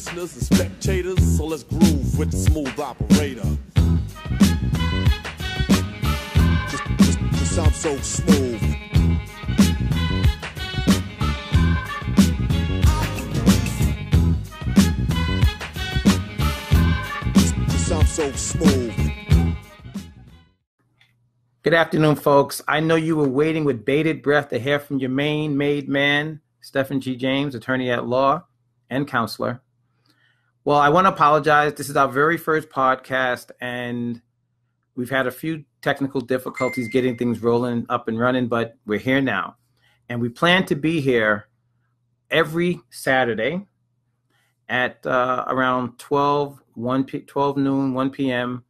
listeners and spectators, so let's groove with the smooth operator. Just, just sound so smooth. Just sound so smooth. Good afternoon, folks. I know you were waiting with bated breath to hear from your main made man, Stephen G. James, attorney at law and counselor. Well, I want to apologize. This is our very first podcast, and we've had a few technical difficulties getting things rolling up and running, but we're here now. And we plan to be here every Saturday at uh, around 12, 1 p- 12 noon, 1 p.m.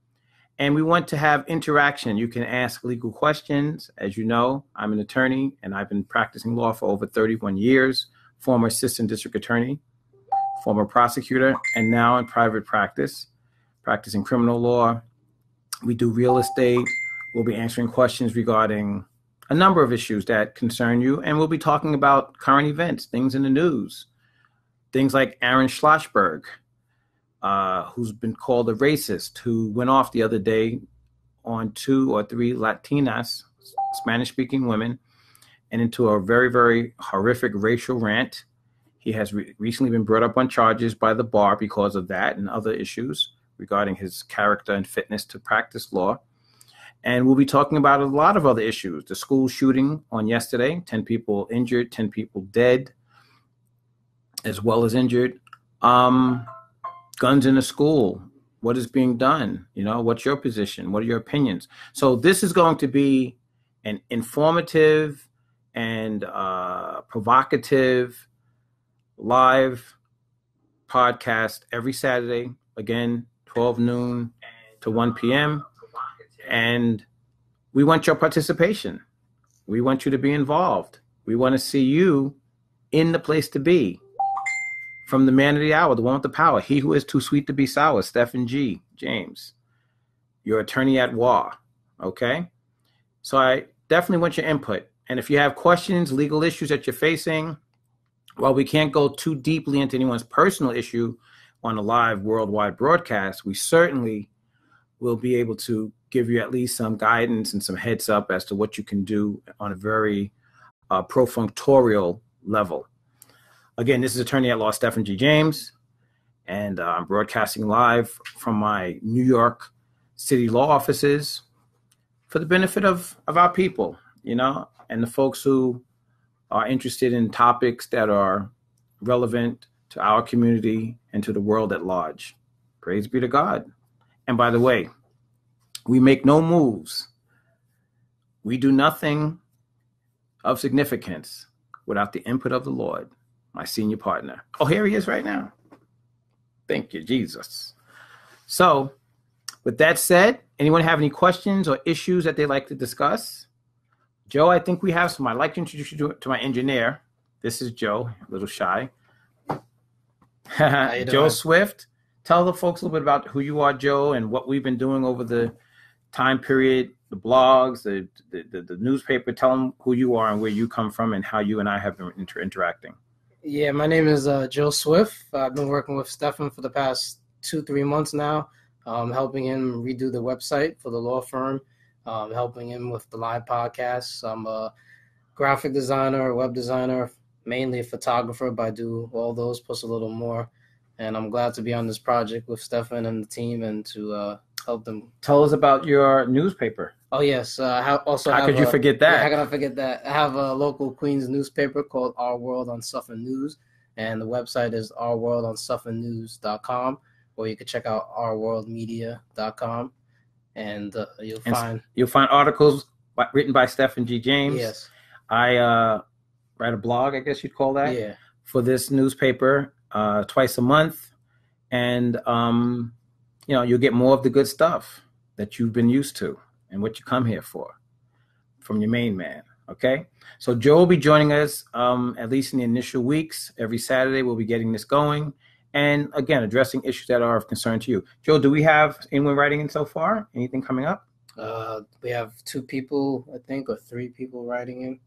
And we want to have interaction. You can ask legal questions. As you know, I'm an attorney and I've been practicing law for over 31 years, former assistant district attorney, former prosecutor, and now in private practice, practicing criminal law. We do real estate. We'll be answering questions regarding a number of issues that concern you, and we'll be talking about current events, things in the news, things like Aaron Schlossberg, uh, who's been called a racist, who went off the other day on two or three Latinas, Spanish speaking women, and into a very, very horrific racial rant. He has re- recently been brought up on charges by the bar because of that and other issues regarding his character and fitness to practice law. And we'll be talking about a lot of other issues. The school shooting on yesterday 10 people injured, 10 people dead, as well as injured. Um, guns in the school. What is being done? You know, what's your position? What are your opinions? So, this is going to be an informative and uh, provocative live podcast every Saturday, again, 12 noon to 1 p.m. And we want your participation. We want you to be involved. We want to see you in the place to be. From the man of the hour, the one with the power, he who is too sweet to be sour, Stephen G. James, your attorney at law. Okay? So I definitely want your input. And if you have questions, legal issues that you're facing, while we can't go too deeply into anyone's personal issue on a live worldwide broadcast, we certainly will be able to give you at least some guidance and some heads up as to what you can do on a very uh, profunctorial level. Again, this is attorney at law Stephen G. James, and uh, I'm broadcasting live from my New York City law offices for the benefit of, of our people, you know, and the folks who are interested in topics that are relevant to our community and to the world at large. Praise be to God. And by the way, we make no moves. We do nothing of significance without the input of the Lord, my senior partner. Oh, here he is right now. Thank you, Jesus. So, with that said, anyone have any questions or issues that they'd like to discuss? Joe, I think we have some. I'd like to introduce you to, to my engineer. This is Joe, a little shy. Joe doing? Swift. Tell the folks a little bit about who you are, Joe, and what we've been doing over the time period, the blogs, the the, the, the newspaper. Tell them who you are and where you come from and how you and I have been inter- interacting. Yeah, my name is uh, Joe Swift. I've been working with Stefan for the past two, three months now, um, helping him redo the website for the law firm, um, helping him with the live podcasts. I'm a graphic designer, web designer, mainly a photographer, but I do all those plus a little more. And I'm glad to be on this project with Stefan and the team and to uh, help them. Tell us about your newspaper. Oh yes, uh, I also How could you a- forget Yeah, that? how can I forget that? I have a local Queens newspaper called Our World on Suffolk News, and the website is ourworldonsuffolknews.com, or you can check out ourworldmedia.com, and uh, you'll And find You'll find articles by, written by Stephen G. James. yes, I uh, write a blog, I guess you'd call that. yeah, for this newspaper uh, twice a month, and um, you know you'll get more of the good stuff that you've been used to and what you come here for from your main man. Okay, so Joe will be joining us um, at least in the initial weeks. Every Saturday, we'll be getting this going, and again, addressing issues that are of concern to you. Joe, do we have anyone writing in so far? Anything coming up? Uh, we have two people, I think, or three people writing in.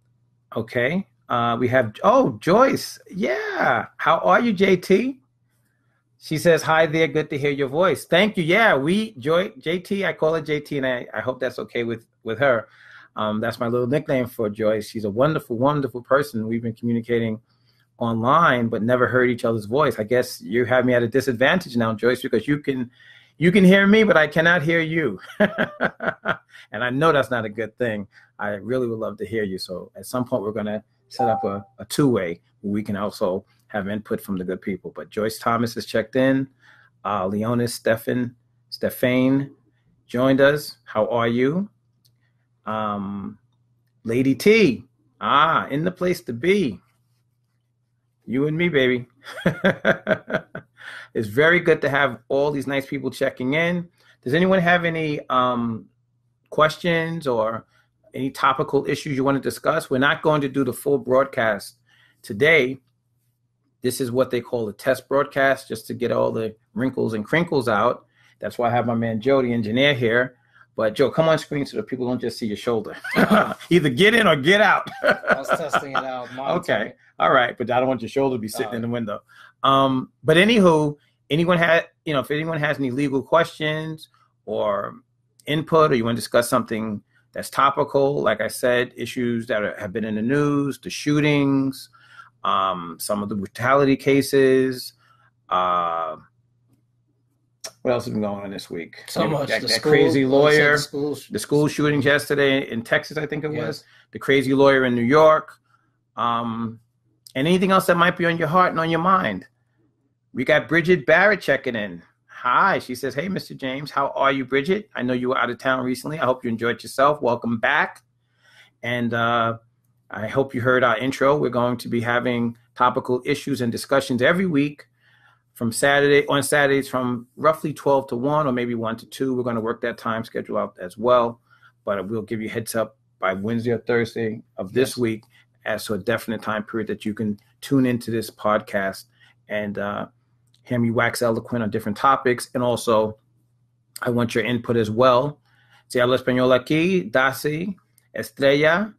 Okay. Uh, we have oh Joyce. Yeah. How are you, JT? She says, Hi there, good to hear your voice. Thank you. Yeah, we Joy JT, I call her JT, and I, I hope that's okay with with her. Um, that's my little nickname for Joyce. She's a wonderful, wonderful person. We've been communicating online, but never heard each other's voice. I guess you have me at a disadvantage now, Joyce, because you can you can hear me, but I cannot hear you. and I know that's not a good thing. I really would love to hear you. So at some point, we're going to set up a, a two way where we can also have input from the good people. But Joyce Thomas has checked in. Uh, Leonis Stefan, Stefane joined us. How are you? Um, Lady T, ah, in the place to be. You and me, baby. it's very good to have all these nice people checking in. Does anyone have any um, questions or any topical issues you want to discuss? We're not going to do the full broadcast today. This is what they call a test broadcast, just to get all the wrinkles and crinkles out. That's why I have my man the engineer, here. But Joe, come on screen so that people don't just see your shoulder. Either get in or get out. I was testing it out. Okay. All right. But I don't want your shoulder to be sitting in the window. Um, but anywho, anyone had, you know, if anyone has any legal questions or input or you want to discuss something that's topical, like I said, issues that are, have been in the news, the shootings, um, some of the brutality cases, uh, what else has been going on this week? So much. That, the that school- crazy lawyer, the school, the school shootings yesterday in Texas, I think it Yes. was. The crazy lawyer in New York. Um, and anything else that might be on your heart and on your mind. We got Bridget Barrett checking in. Hi, she says, Hey, Mr. James, how are you, Bridget? I know you were out of town recently. I hope you enjoyed yourself. Welcome back. And uh, I hope you heard our intro. We're going to be having topical issues and discussions every week from Saturday on Saturdays from roughly 12 to 1 or maybe 1 to 2. We're going to work that time schedule out as well. But we'll give you heads up by Wednesday or Thursday of this Yes. week as to a definite time period that you can tune into this podcast and uh, hear me wax eloquent on different topics. And also, I want your input as well. Si habla español aquí, Daisy Estrella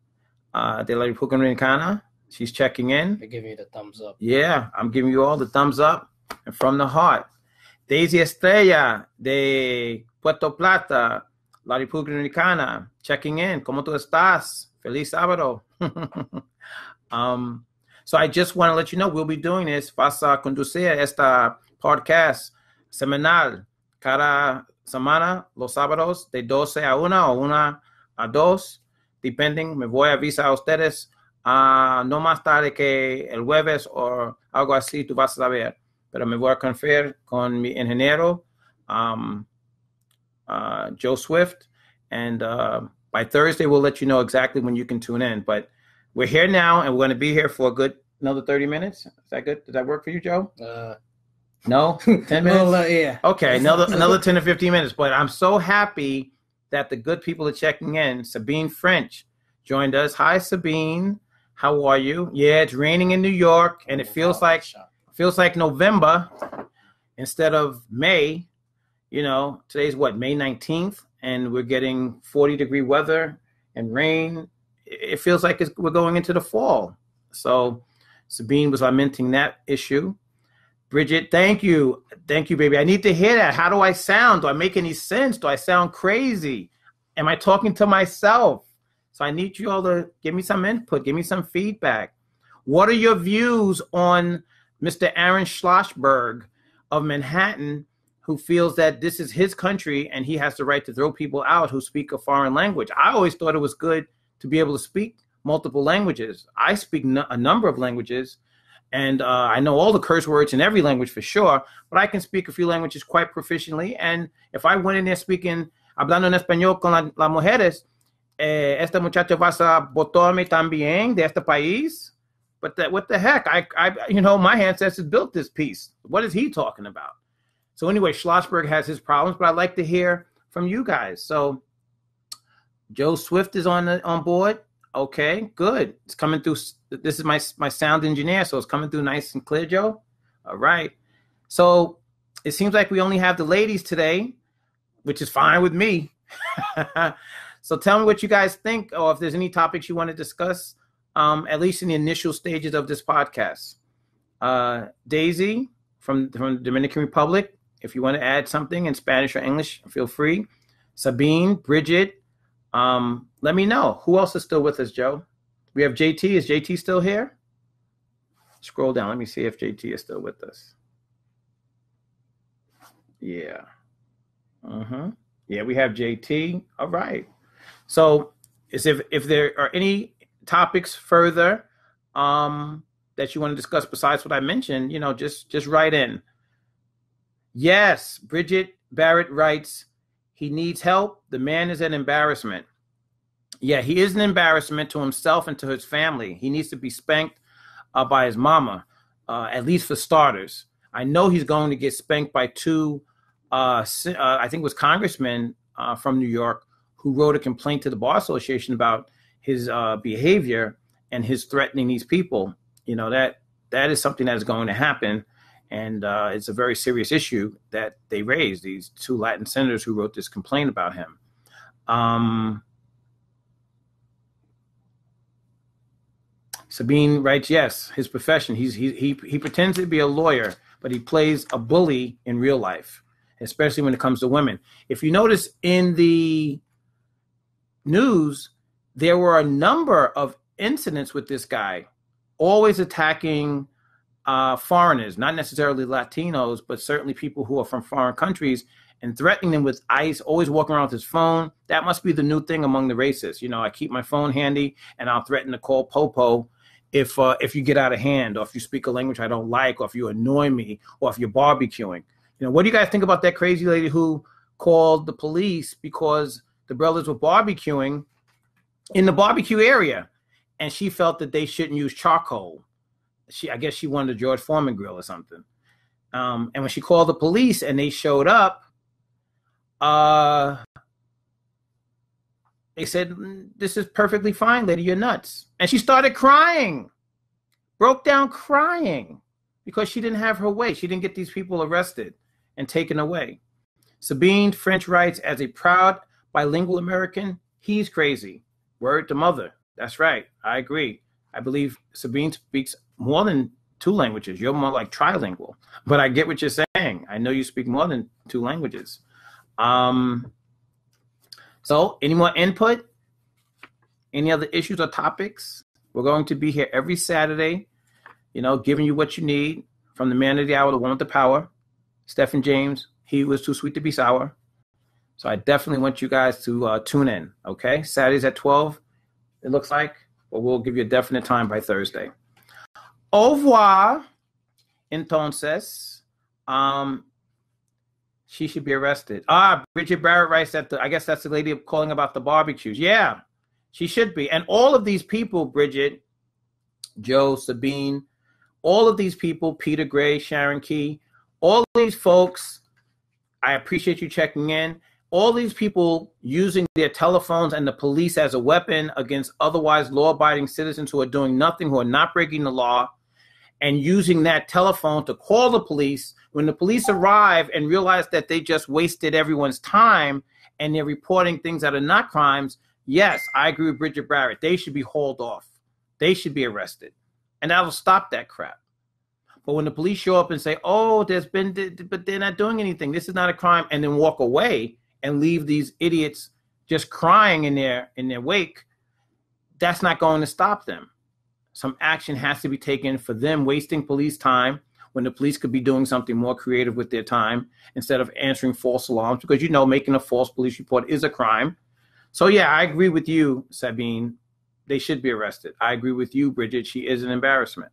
uh, de la República Dominicana. She's checking in. They're giving you the thumbs up. Yeah, I'm giving you all the thumbs up from the heart. Daisy Estrella de Puerto Plata, la República Dominicana, checking in. ¿Cómo tú estás? Feliz sábado. um, so I just want to let you know we'll be doing this. Vas a conducir esta podcast semanal cada semana, los sábados, de 12 a 1 o 1 a 2, depending. Me voy a avisar a ustedes ah, no más tarde que el jueves o algo así, tú vas a saber. Pero me voy a confiar con mi ingeniero, um, uh, Joe Swift, and uh, by Thursday we'll let you know exactly when you can tune in. But we're here now, and we're going to be here for a good another 30 minutes. Is that good? Does that work for you, Joe? Uh, No? 10 minutes? well, uh, yeah. Okay, another another 10 to 15 minutes. But I'm so happy that the good people are checking in. Sabine French joined us. Hi, Sabine. How are you? Yeah, it's raining in New York, and it feels like feels like November instead of May. You know, today's what May 19th, and we're getting 40 degree weather and rain. It feels like we're going into the fall. So Sabine was lamenting that issue. Bridget, thank you. Thank you, baby. I need to hear that. How do I sound? Do I make any sense? Do I sound crazy? Am I talking to myself? So I need you all to give me some input, give me some feedback. What are your views on Mr. Aaron Schlossberg of Manhattan, who feels that this is his country and he has the right to throw people out who speak a foreign language? I always thought it was good to be able to speak multiple languages. I speak a number of languages, and uh, I know all the curse words in every language for sure, but I can speak a few languages quite proficiently. And if I went in there speaking, hablando en español con la, las mujeres, eh, esta muchacha vas a votarme también de este país? But that, what the heck? I, I, you know, my ancestors built this piece. What is he talking about? So anyway, Schlossberg has his problems, but I'd like to hear from you guys. So Joe Swift is on the, on board. Okay, good. It's coming through. This is my my sound engineer, so it's coming through nice and clear, Joe. All right. So it seems like we only have the ladies today, which is fine with me. so tell me what you guys think, or if there's any topics you want to discuss, um, at least in the initial stages of this podcast. Uh, Daisy from, from the Dominican Republic. If you want to add something in Spanish or English, feel free. Sabine, Bridget, um, let me know. Who else is still with us, Joe? We have JT. Is JT still here? Scroll down. Let me see if JT is still with us. Yeah. Uh-huh. Yeah, we have JT. All right. So is if if there are any topics further um that you want to discuss besides what I mentioned, you know, just just write in. Yes, Bridget Barrett writes, he needs help. The man is an embarrassment. Yeah, he is an embarrassment to himself and to his family. He needs to be spanked uh, by his mama, uh, at least for starters. I know he's going to get spanked by two, uh, uh I think it was congressmen uh, from New York who wrote a complaint to the Bar Association about his uh, behavior and his threatening these people. You know, that that is something that is going to happen and uh, it's a very serious issue that they raised. These two Latin senators who wrote this complaint about him. Um, Sabine writes, yes, his profession. He's he he he pretends to be a lawyer, but he plays a bully in real life, especially when it comes to women. If you notice in the news, there were a number of incidents with this guy, always attacking uh, foreigners, not necessarily Latinos, but certainly people who are from foreign countries, and threatening them with ICE, always walking around with his phone. That must be the new thing among the racists. You know, I keep my phone handy, and I'll threaten to call Popo if uh, if you get out of hand, or if you speak a language I don't like, or if you annoy me, or if you're barbecuing. You know, what do you guys think about that crazy lady who called the police because the brothers were barbecuing in the barbecue area, and she felt that they shouldn't use charcoal she I guess she wanted a George Foreman grill or something. Um, and when she called the police and they showed up, uh, they said, mm, "This is perfectly fine, lady. You're nuts." And she started crying, broke down crying because she didn't have her way. She didn't get these people arrested and taken away. Sabine French writes, as a proud bilingual American, he's crazy. Word to mother. That's right. I agree. I believe Sabine speaks more than two languages. You're more like trilingual. But I get what you're saying. I know you speak more than two languages. Um, so, any more input? Any other issues or topics? We're going to be here every Saturday, you know, giving you what you need from the man of the hour, the one with the power, Stephen James. He was too sweet to be sour. So I definitely want you guys to uh, tune in. Okay, Saturdays at 12, it looks like, but we'll give you a definite time by Thursday. Au revoir. Entonces, um, she should be arrested. Ah, Bridget Barrett writes that the, I guess that's the lady calling about the barbecues. Yeah, she should be. And all of these people, Bridget, Joe, Sabine, all of these people, Peter Gray, Sharon Key, all these folks, I appreciate you checking in. All these people using their telephones and the police as a weapon against otherwise law abiding citizens who are doing nothing, who are not breaking the law, and using that telephone to call the police. When the police arrive and realize that they just wasted everyone's time and they're reporting things that are not crimes, yes, I agree with Bridget Barrett. They should be hauled off. They should be arrested. And that'll stop that crap. But when the police show up and say, oh, there's been, but they're not doing anything, this is not a crime, and then walk away and leave these idiots just crying in their in their wake, that's not going to stop them some action has to be taken for them wasting police time when the police could be doing something more creative with their time instead of answering false alarms because you know making a false police report is a crime. So yeah, I agree with you, Sabine. They should be arrested. I agree with you, Bridget. She is an embarrassment.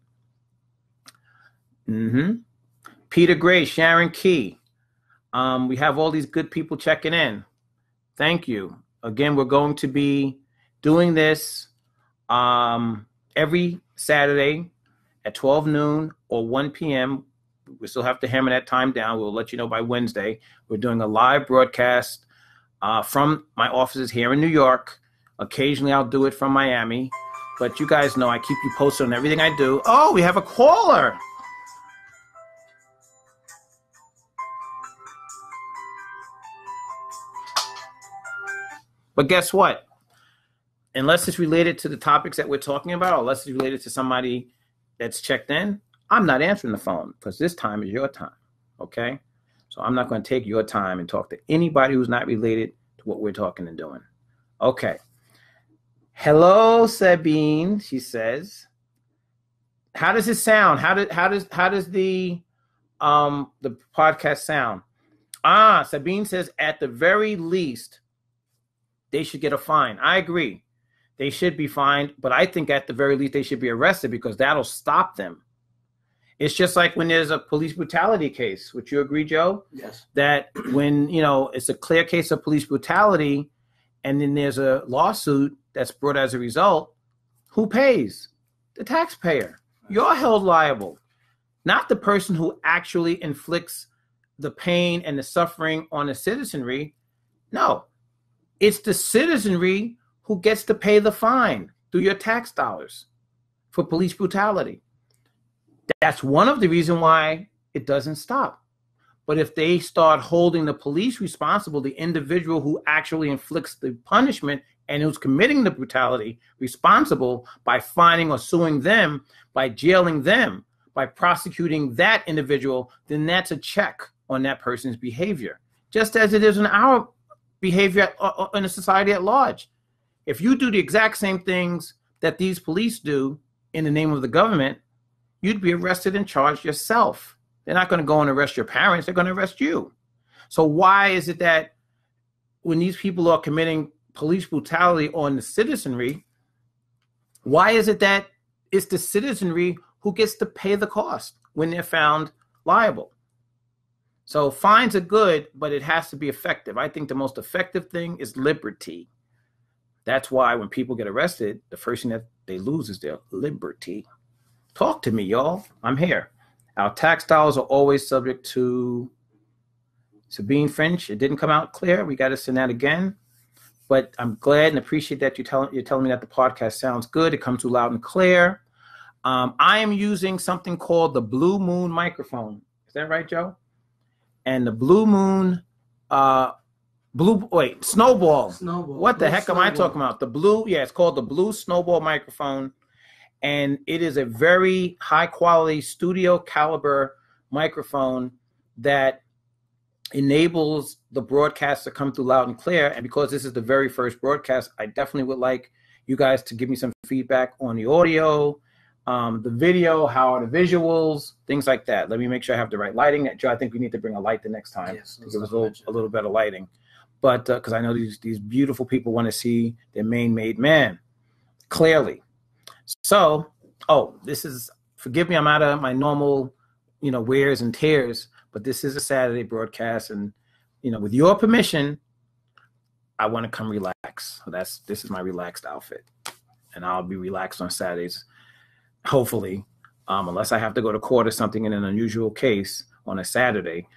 Mm-hmm. Peter Gray, Sharon Key. Um, we have all these good people checking in. Thank you. Again, we're going to be doing this um, every Saturday at 12 noon or 1 p.m. We still have to hammer that time down. We'll let you know by Wednesday. We're doing a live broadcast uh, from my offices here in New York. Occasionally, I'll do it from Miami. But you guys know I keep you posted on everything I do. Oh, we have a caller. But guess what? unless it's related to the topics that we're talking about, or unless it's related to somebody that's checked in, I'm not answering the phone because this time is your time. Okay. So I'm not going to take your time and talk to anybody who's not related to what we're talking and doing. Okay. Hello, Sabine, she says. How does it sound? How does how does how does the um the podcast sound? Ah, Sabine says at the very least they should get a fine. I agree. They should be fined, but I think at the very least they should be arrested because that'll stop them. It's just like when there's a police brutality case. Would you agree, Joe? Yes. That when, you know, it's a clear case of police brutality and then there's a lawsuit that's brought as a result, who pays? The taxpayer. You're held liable, not the person who actually inflicts the pain and the suffering on the citizenry. No, it's the citizenry who gets to pay the fine through your tax dollars for police brutality. That's one of the reasons why it doesn't stop. But if they start holding the police responsible, the individual who actually inflicts the punishment and who's committing the brutality responsible by fining or suing them, by jailing them, by prosecuting that individual, then that's a check on that person's behavior, just as it is in our behavior uh, uh, in a society at large. If you do the exact same things that these police do in the name of the government, you'd be arrested and charged yourself. They're not going to go and arrest your parents, they're going to arrest you. So, why is it that when these people are committing police brutality on the citizenry, why is it that it's the citizenry who gets to pay the cost when they're found liable? So, fines are good, but it has to be effective. I think the most effective thing is liberty. That's why when people get arrested, the first thing that they lose is their liberty. Talk to me, y'all. I'm here. Our tax dollars are always subject to Sabine French. It didn't come out clear. We got to send that again. But I'm glad and appreciate that you tell, you're telling me that the podcast sounds good. It comes through loud and clear. Um, I am using something called the Blue Moon microphone. Is that right, Joe? And the Blue Moon, uh, Blue, wait, Snowball. Snowball. What the Blue heck am I talking about? The Blue, yeah, it's called the Blue Snowball microphone and it is a very high quality studio caliber microphone that enables the broadcast to come through loud and clear. And because this is the very first broadcast, I definitely would like you guys to give me some feedback on the audio, um, the video, how are the visuals, things like that. Let me make sure I have the right lighting. Joe, I think we need to bring a light the next time Yes, to give us a little, a little better lighting. But because I know these these beautiful people want to see their main made man clearly. So, oh, this is forgive me, I'm out of my normal, you know, wears and tears, but this is a Saturday broadcast, and you know, with your permission, I want to come relax. So that's this is my relaxed outfit, and I'll be relaxed on Saturdays, hopefully, um, unless I have to go to court or something in an unusual case on a Saturday.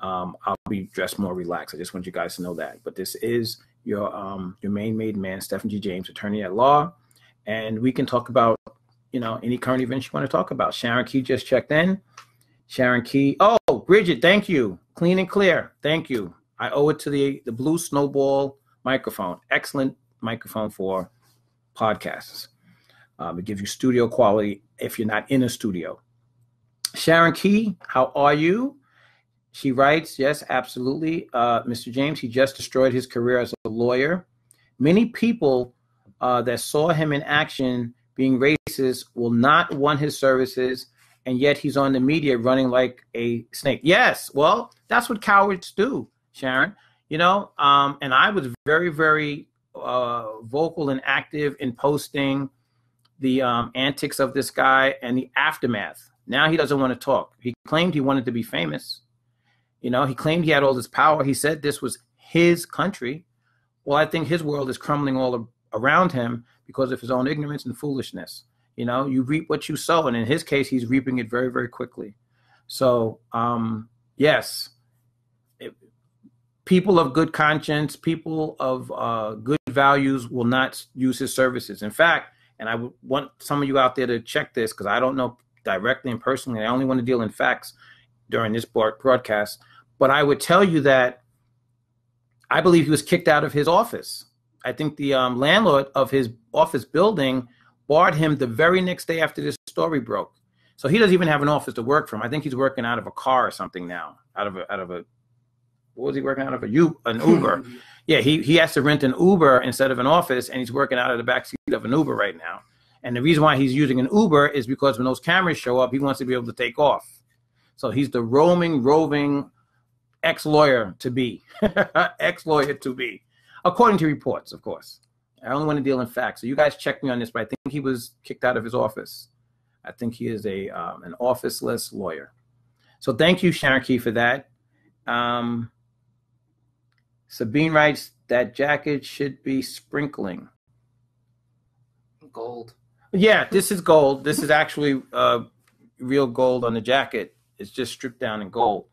Um, I'll be dressed more relaxed. I just want you guys to know that. But this is your um, your main made man, Stephen G. James, attorney at law and we can talk about you know any current events you want to talk about. Sharon Key just checked in. Sharon Key. Oh, Bridget, thank you. Clean and clear. Thank you. I owe it to the the Blue Snowball microphone. Excellent microphone for podcasts. Um, it gives you studio quality if you're not in a studio. Sharon Key, how are you? She writes, yes, absolutely. Uh, Mr. James, he just destroyed his career as a lawyer. Many people uh, that saw him in action being racist will not want his services, and yet he's on the media running like a snake. Yes, well, that's what cowards do, Sharon. You know, um, and I was very, very uh, vocal and active in posting the um, antics of this guy and the aftermath. Now he doesn't want to talk. He claimed he wanted to be famous. You know, he claimed he had all this power. He said this was his country. Well, I think his world is crumbling all around him because of his own ignorance and foolishness. You know, you reap what you sow, and in his case, he's reaping it very, very quickly. So, um, yes, it, people of good conscience, people of uh, good values will not use his services. In fact, and I want some of you out there to check this because I don't know directly and personally. I only want to deal in facts during this broadcast. But I would tell you that I believe he was kicked out of his office. I think the um, landlord of his office building barred him the very next day after this story broke. So he doesn't even have an office to work from. I think he's working out of a car or something now, out of a out of a what was he working out of a an Uber? yeah, he he has to rent an Uber instead of an office, and he's working out of the back seat of an Uber right now. And the reason why he's using an Uber is because when those cameras show up, he wants to be able to take off. So he's the roaming, roving ex lawyer to be, ex lawyer to be, according to reports, of course. I only want to deal in facts. So you guys check me on this, but I think he was kicked out of his office. I think he is a um, an officeless lawyer. So thank you, Sharon Key, for that. Um, Sabine writes that jacket should be sprinkling. Gold. Yeah, this is gold. This is actually uh, real gold on the jacket. It's just stripped down in gold.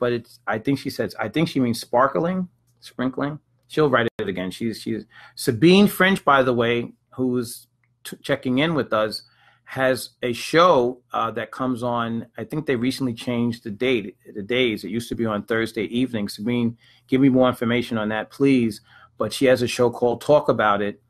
But it's I think she says I think she means sparkling, sprinkling. She'll write it again. She's she's Sabine French, by the way, who's t- checking in with us, has a show uh, that comes on. I think they recently changed the date, the days. It used to be on Thursday evening. Sabine, give me more information on that, please. But she has a show called Talk About It,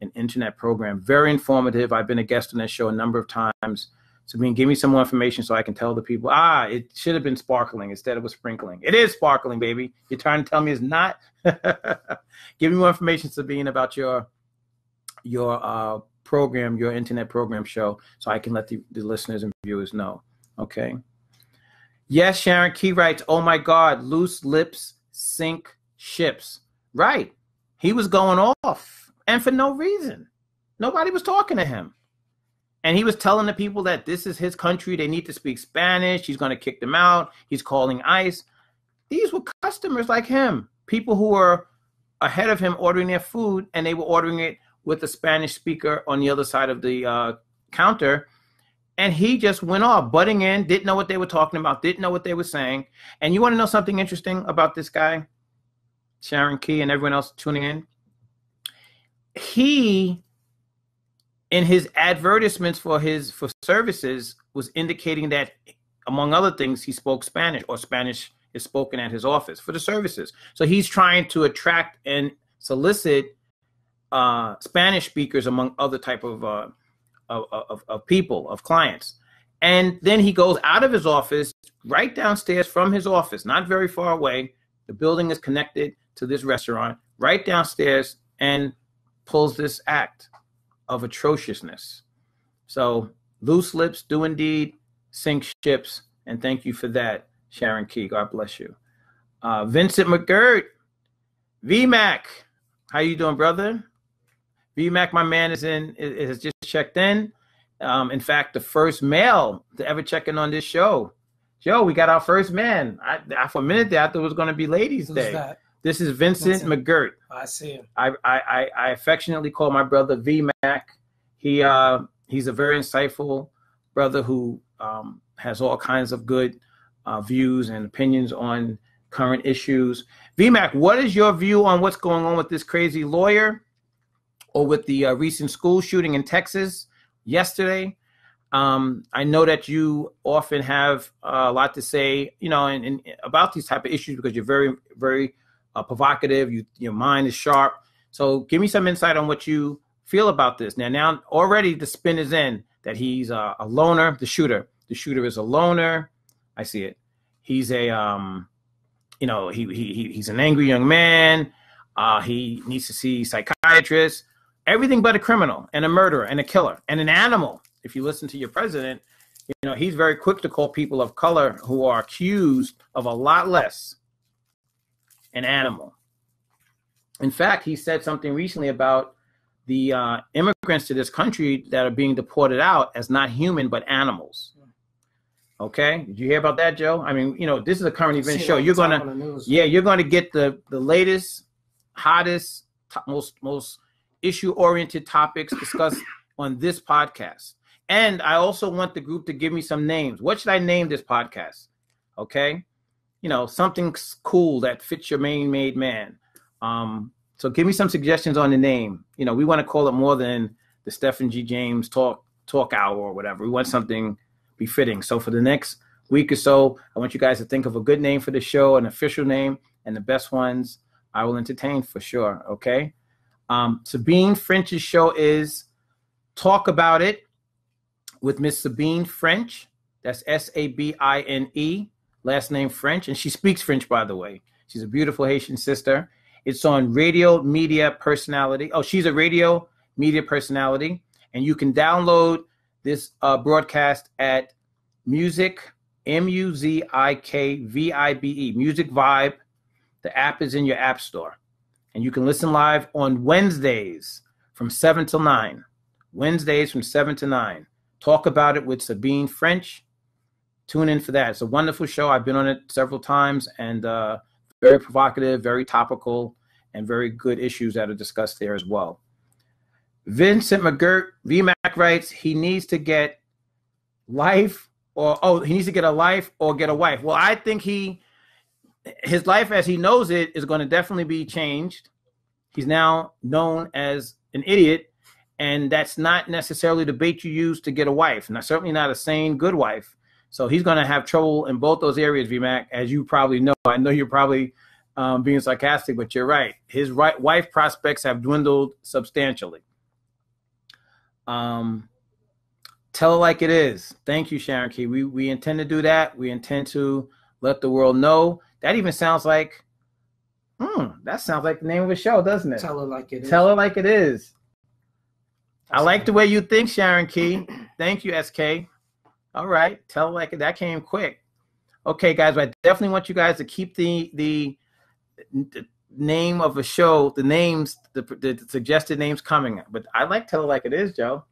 an internet program, very informative. I've been a guest on that show a number of times. Sabine, give me some more information so I can tell the people. Ah, it should have been sparkling instead of a sprinkling. It is sparkling, baby. You're trying to tell me it's not. give me more information, Sabine, about your your uh, program, your internet program show, so I can let the, the listeners and viewers know. Okay. Yes, Sharon Key writes, Oh my God, loose lips sink ships. Right. He was going off and for no reason. Nobody was talking to him. And he was telling the people that this is his country. They need to speak Spanish. He's going to kick them out. He's calling ICE. These were customers like him, people who were ahead of him ordering their food, and they were ordering it with a Spanish speaker on the other side of the uh, counter. And he just went off, butting in, didn't know what they were talking about, didn't know what they were saying. And you want to know something interesting about this guy, Sharon Key, and everyone else tuning in? He in his advertisements for his for services was indicating that among other things he spoke spanish or spanish is spoken at his office for the services so he's trying to attract and solicit uh, spanish speakers among other type of, uh, of, of, of people of clients and then he goes out of his office right downstairs from his office not very far away the building is connected to this restaurant right downstairs and pulls this act of atrociousness. So loose lips do indeed sink ships, and thank you for that, Sharon Key. God bless you. Uh, Vincent McGirt, VMAC, how you doing, brother? VMAC, my man, is in is, is just checked in. Um, in fact, the first male to ever check in on this show. Joe, we got our first man. I, I for a minute there, I thought it was going to be Ladies' Who's Day. that? This is Vincent, Vincent. McGirt. I see him. I, I, I I affectionately call my brother VMAC. He uh, he's a very insightful brother who um, has all kinds of good uh, views and opinions on current issues. VMAC, what is your view on what's going on with this crazy lawyer, or with the uh, recent school shooting in Texas yesterday? Um, I know that you often have uh, a lot to say, you know, and, and about these type of issues because you're very, very uh, provocative. You, your mind is sharp. So, give me some insight on what you feel about this. Now, now already the spin is in that he's a, a loner. The shooter, the shooter is a loner. I see it. He's a, um, you know, he, he he- he's an angry young man. Uh, he needs to see psychiatrists. Everything but a criminal and a murderer and a killer and an animal. If you listen to your president, you know he's very quick to call people of color who are accused of a lot less an animal. In fact, he said something recently about the uh, immigrants to this country that are being deported out as not human but animals. Okay, did you hear about that, Joe? I mean, you know, this is a current event show. You're gonna, on the news. yeah, you're going to get the the latest, hottest, top, most most issue oriented topics discussed on this podcast. And I also want the group to give me some names. What should I name this podcast? Okay, you know, something cool that fits your main made man. Um, so give me some suggestions on the name. You know, we want to call it more than the Stephen G. James talk talk hour or whatever. We want something befitting. So for the next week or so, I want you guys to think of a good name for the show, an official name, and the best ones I will entertain for sure. Okay. Um, Sabine French's show is Talk About It. with Miss Sabine French. That's S A B I N E, last name French. And she speaks French, by the way. She's a beautiful Haitian sister. It's on radio media personality. Oh, she's a radio media personality. And you can download this uh, broadcast at music, M U Z I K V I B E, Muzik Vibe. The app is in your app store. And you can listen live on Wednesdays from 7 till 9. Wednesdays from 7 to 9. Talk about it with Sabine French. Tune in for that. It's a wonderful show. I've been on it several times and uh, very provocative, very topical, and very good issues that are discussed there as well. Vincent McGirt, VMAC writes, he needs to get life or, oh, he needs to get a life or get a wife. Well, I think he, his life as he knows it is going to definitely be changed. He's now known as an idiot, and that's not necessarily the bait you use to get a wife, and certainly not a sane, good wife. So he's going to have trouble in both those areas, VMAC, as you probably know. I know you're probably um, being sarcastic, but you're right. His right wife prospects have dwindled substantially. Um, tell it like it is. Thank you, Sharon Key. We we intend to do that. We intend to let the world know. That even sounds like, hmm, that sounds like the name of a show, doesn't it? Tell it like it is. Tell it like it is. I like the way you think, Sharon Key. Thank you, SK. All right, tell it like it. That came quick. Okay, guys, I definitely want you guys to keep the the, the name of a show, the names, the, the suggested names coming. But I like tell it like it is, Joe.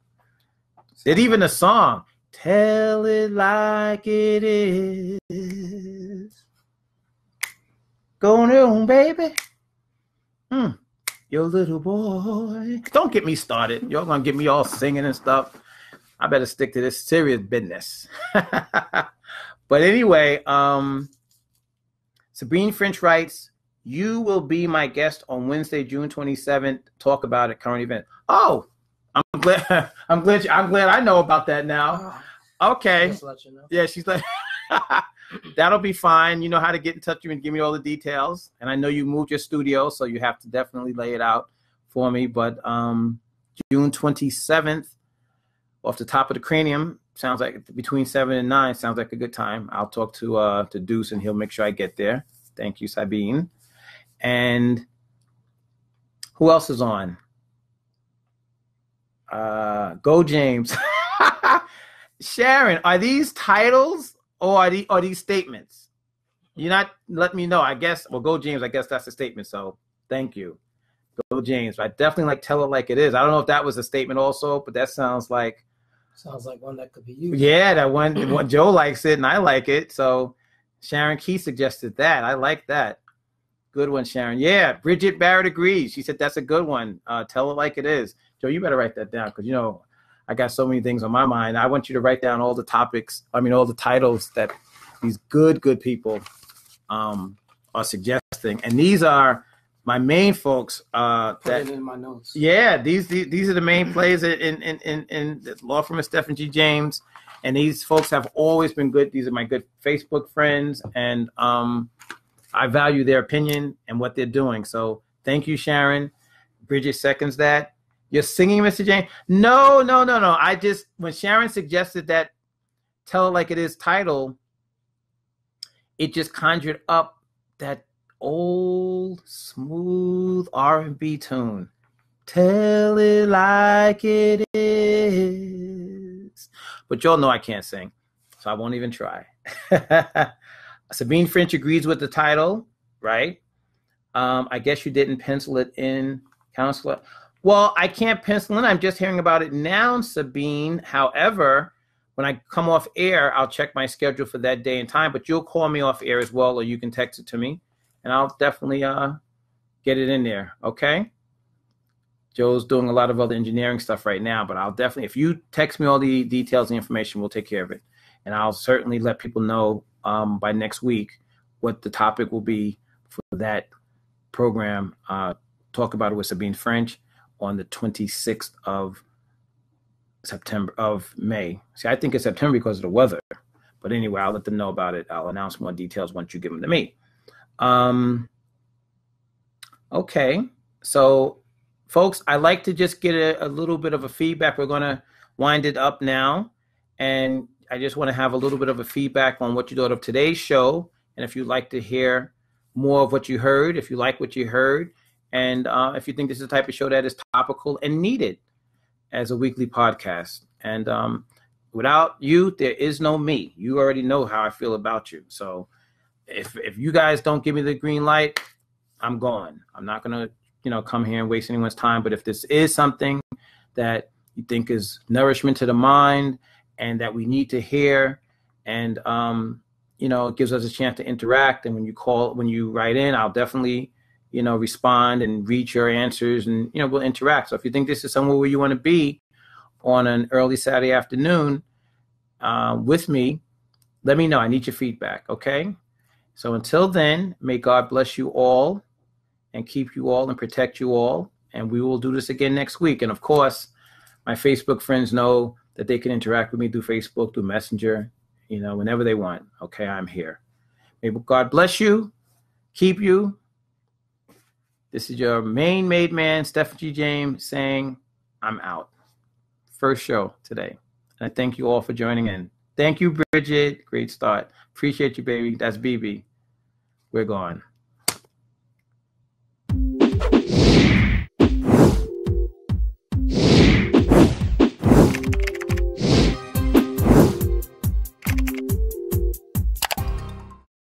Did even a song. Tell it like it is. Going on, baby. Hmm. Your little boy. Don't get me started. You're gonna get me all singing and stuff. I better stick to this serious business. but anyway, um Sabine French writes, you will be my guest on Wednesday, June 27th. Talk about a current event. Oh, I'm glad. I'm glad. I'm glad I know about that now. Okay. You know. Yeah, she's like, that'll be fine. You know how to get in touch with me and give me all the details. And I know you moved your studio, so you have to definitely lay it out for me. But um, June 27th, off the top of the cranium, sounds like between seven and nine sounds like a good time. I'll talk to uh to Deuce and he'll make sure I get there. Thank you, Sabine. And who else is on? Uh, Go James. Sharon, are these titles or are, these, are these statements? You're not letting me know. I guess, well, Go James, I guess that's a statement. So thank you. Go James. I definitely like tell it like it is. I don't know if that was a statement also, but that sounds like sounds like one that could be used. Yeah, that one what Joe likes it and I like it. So Sharon Key suggested that. I like that. Good one, Sharon. Yeah, Bridget Barrett agrees. She said that's a good one. Uh, tell it like it is. Joe, you better write that down because you know I got so many things on my mind. I want you to write down all the topics. I mean, all the titles that these good, good people um, are suggesting, and these are my main folks. Uh, Put that, it in my notes. yeah, these, these these are the main players in in in, in law firm of Stephen G. James, and these folks have always been good. These are my good Facebook friends, and um, I value their opinion and what they're doing. So thank you, Sharon. Bridget seconds that. You're singing, Mr. James? No, no, no, no. I just when Sharon suggested that "Tell It Like It Is" title, it just conjured up that old smooth R&B tune. Tell it like it is. But y'all know I can't sing, so I won't even try. Sabine French agrees with the title, right? Um, I guess you didn't pencil it in, counselor. Well, I can't pencil in. I'm just hearing about it now, Sabine. However, when I come off air, I'll check my schedule for that day and time. But you'll call me off air as well, or you can text it to me, and I'll definitely uh, get it in there. Okay. Joe's doing a lot of other engineering stuff right now, but I'll definitely, if you text me all the details and information, we'll take care of it. And I'll certainly let people know um, by next week what the topic will be for that program. Uh, talk about it with Sabine French on the 26th of September of May. See, I think it's September because of the weather. But anyway, I'll let them know about it. I'll announce more details once you give them to me. Um, okay, so folks, I like to just get a, a little bit of a feedback. We're going to wind it up now. And I just want to have a little bit of a feedback on what you thought of today's show. And if you'd like to hear more of what you heard, if you like what you heard, and uh, if you think this is the type of show that is topical and needed as a weekly podcast. And um, without you, there is no me. You already know how I feel about you. So if if you guys don't give me the green light, I'm gone. I'm not gonna, you know, come here and waste anyone's time. But if this is something that you think is nourishment to the mind and that we need to hear, and um, you know, it gives us a chance to interact. And when you call, when you write in, I'll definitely, you know, respond and read your answers, and you know, we'll interact. So if you think this is somewhere where you want to be on an early Saturday afternoon uh, with me, let me know. I need your feedback. Okay. So until then, may God bless you all and keep you all and protect you all. And we will do this again next week. And of course, my Facebook friends know that they can interact with me through Facebook, through Messenger, you know, whenever they want. Okay, I'm here. May God bless you, keep you. This is your main made man, Stephen G. James, saying, I'm out. First show today. And I thank you all for joining in. Thank you, Bridget. Great start. Appreciate you, baby. That's BB. We're gone.